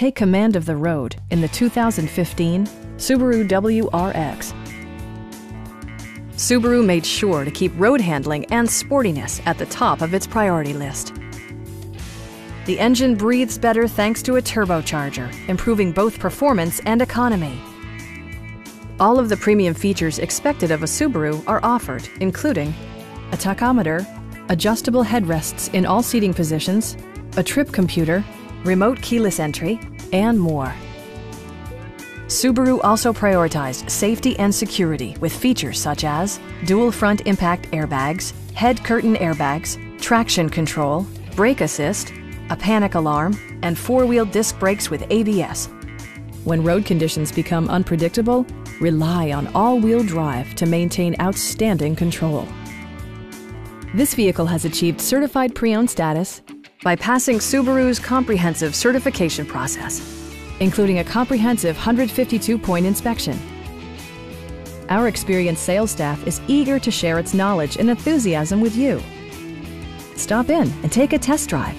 take command of the road in the 2015 Subaru WRX. Subaru made sure to keep road handling and sportiness at the top of its priority list. The engine breathes better thanks to a turbocharger, improving both performance and economy. All of the premium features expected of a Subaru are offered, including a tachometer, adjustable headrests in all seating positions, a trip computer, remote keyless entry, and more. Subaru also prioritized safety and security with features such as dual front impact airbags, head curtain airbags, traction control, brake assist, a panic alarm, and four-wheel disc brakes with ABS. When road conditions become unpredictable, rely on all-wheel drive to maintain outstanding control. This vehicle has achieved certified pre-owned status by passing Subaru's comprehensive certification process, including a comprehensive 152-point inspection. Our experienced sales staff is eager to share its knowledge and enthusiasm with you. Stop in and take a test drive.